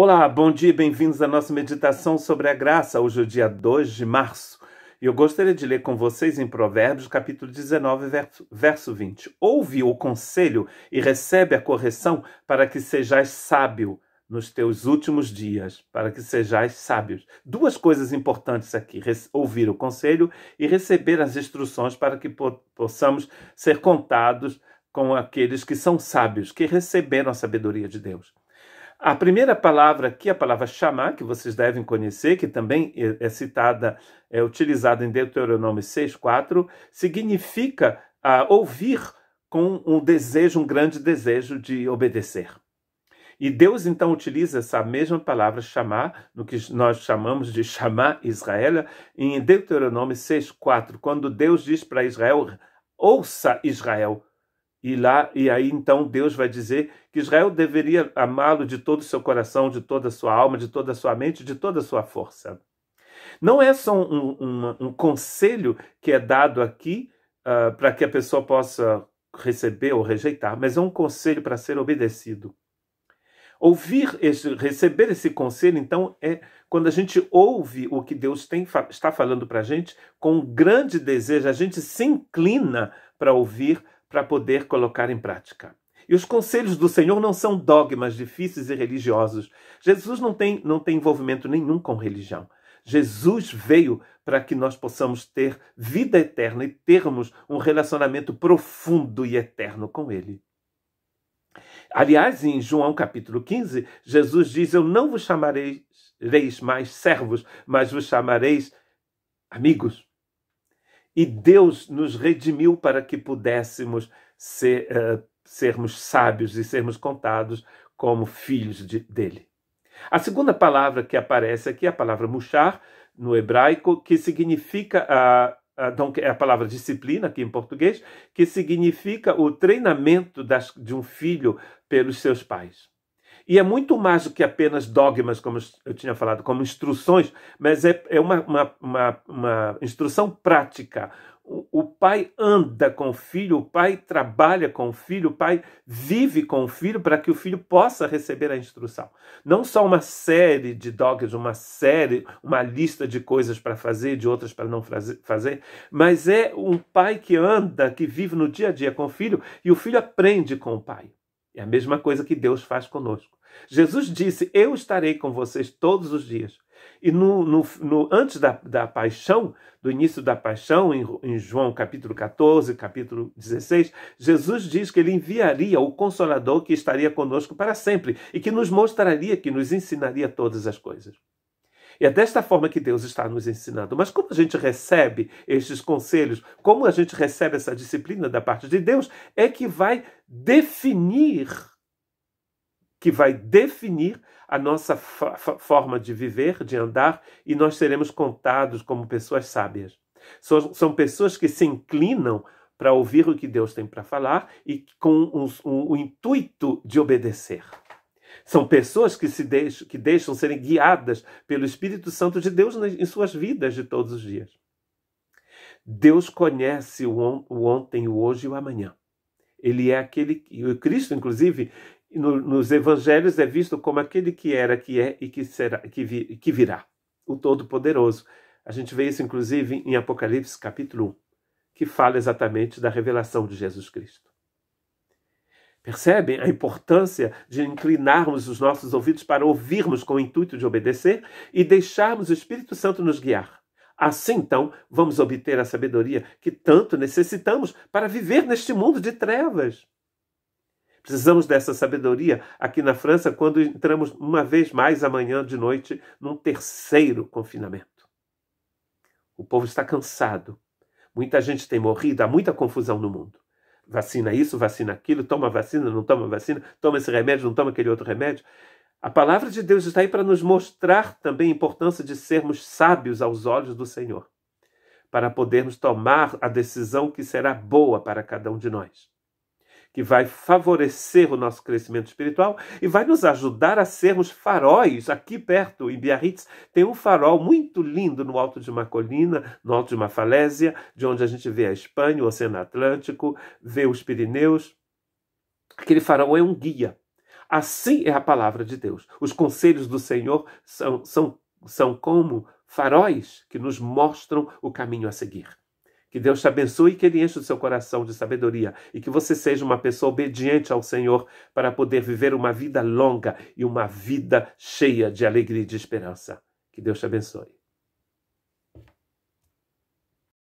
Olá, bom dia, bem-vindos à nossa meditação sobre a graça. Hoje é o dia 2 de março e eu gostaria de ler com vocês em Provérbios, capítulo 19, verso, verso 20. Ouve o conselho e recebe a correção para que sejais sábio nos teus últimos dias, para que sejais sábios. Duas coisas importantes aqui: ouvir o conselho e receber as instruções para que po possamos ser contados com aqueles que são sábios, que receberam a sabedoria de Deus. A primeira palavra aqui, a palavra chamar, que vocês devem conhecer, que também é, é citada, é utilizada em Deuteronômio 6,4, significa uh, ouvir com um desejo, um grande desejo de obedecer. E Deus então utiliza essa mesma palavra chamar, no que nós chamamos de chamar Israel, em Deuteronômio 6,4, quando Deus diz para Israel: ouça Israel, e lá e aí então Deus vai dizer que Israel deveria amá-lo de todo o seu coração, de toda a sua alma, de toda a sua mente, de toda a sua força. Não é só um, um, um conselho que é dado aqui uh, para que a pessoa possa receber ou rejeitar, mas é um conselho para ser obedecido. Ouvir, esse, receber esse conselho, então, é quando a gente ouve o que Deus tem, está falando para a gente, com um grande desejo, a gente se inclina para ouvir para poder colocar em prática. E os conselhos do Senhor não são dogmas difíceis e religiosos. Jesus não tem, não tem envolvimento nenhum com religião. Jesus veio para que nós possamos ter vida eterna e termos um relacionamento profundo e eterno com Ele. Aliás, em João capítulo 15, Jesus diz: Eu não vos chamareis mais servos, mas vos chamareis amigos. E Deus nos redimiu para que pudéssemos ser, uh, sermos sábios e sermos contados como filhos de, dele. A segunda palavra que aparece aqui é a palavra mushar, no hebraico, que significa a, a, então, é a palavra disciplina aqui em português, que significa o treinamento das, de um filho pelos seus pais. E é muito mais do que apenas dogmas, como eu tinha falado, como instruções, mas é, é uma, uma, uma, uma instrução prática. O, o pai anda com o filho, o pai trabalha com o filho, o pai vive com o filho para que o filho possa receber a instrução. Não só uma série de dogmas, uma série, uma lista de coisas para fazer, de outras para não fazer, mas é um pai que anda, que vive no dia a dia com o filho e o filho aprende com o pai. É a mesma coisa que Deus faz conosco. Jesus disse: Eu estarei com vocês todos os dias. E no, no, no antes da, da, paixão, do início da paixão, em, em, João capítulo 14, capítulo 16, Jesus diz que ele enviaria o Consolador que estaria conosco para sempre e que nos mostraria, que nos ensinaria todas as coisas. E é desta forma que Deus está nos ensinando. Mas como a gente recebe estes conselhos, como a gente recebe essa disciplina da parte de Deus, é que vai definir que vai definir a nossa forma de viver, de andar, e nós seremos contados como pessoas sábias. São, são pessoas que se inclinam para ouvir o que Deus tem para falar e com um, um, o intuito de obedecer. São pessoas que se deixam, que deixam serem guiadas pelo Espírito Santo de Deus em suas vidas de todos os dias. Deus conhece o, ontem, o hoje e o amanhã. Ele é aquele, e o Cristo, inclusive, no, nos evangelhos é visto como aquele que era, que é e que será, que, vi, que virá, o Todo-Poderoso. A gente vê isso inclusive em Apocalipse capítulo 1, que fala exatamente da revelação de Jesus Cristo. Percebem a importância de inclinarmos os nossos ouvidos para ouvirmos com o intuito de obedecer e deixarmos o Espírito Santo nos guiar. Assim, então, vamos obter a sabedoria que tanto necessitamos para viver neste mundo de trevas. Precisamos dessa sabedoria aqui na França quando entramos uma vez mais amanhã de noite num terceiro confinamento. O povo está cansado. Muita gente tem morrido, há muita confusão no mundo. Vacina isso, vacina aquilo, toma vacina, não toma vacina, toma esse remédio, não toma aquele outro remédio. A palavra de Deus está aí para nos mostrar também a importância de sermos sábios aos olhos do Senhor, para podermos tomar a decisão que será boa para cada um de nós que vai favorecer o nosso crescimento espiritual e vai nos ajudar a sermos faróis. Aqui perto, em Biarritz, tem um farol muito lindo no alto de uma colina, no alto de uma falésia, de onde a gente vê a Espanha, o Oceano Atlântico, vê os Pirineus. Aquele farol é um guia. Assim é a palavra de Deus. Os conselhos do Senhor são, são, são como faróis que nos mostram o caminho a seguir. Que Deus te abençoe e que Ele enche o seu coração de sabedoria e que você seja uma pessoa obediente ao Senhor para poder viver uma vida longa e uma vida cheia de alegria e de esperança. Que Deus te abençoe.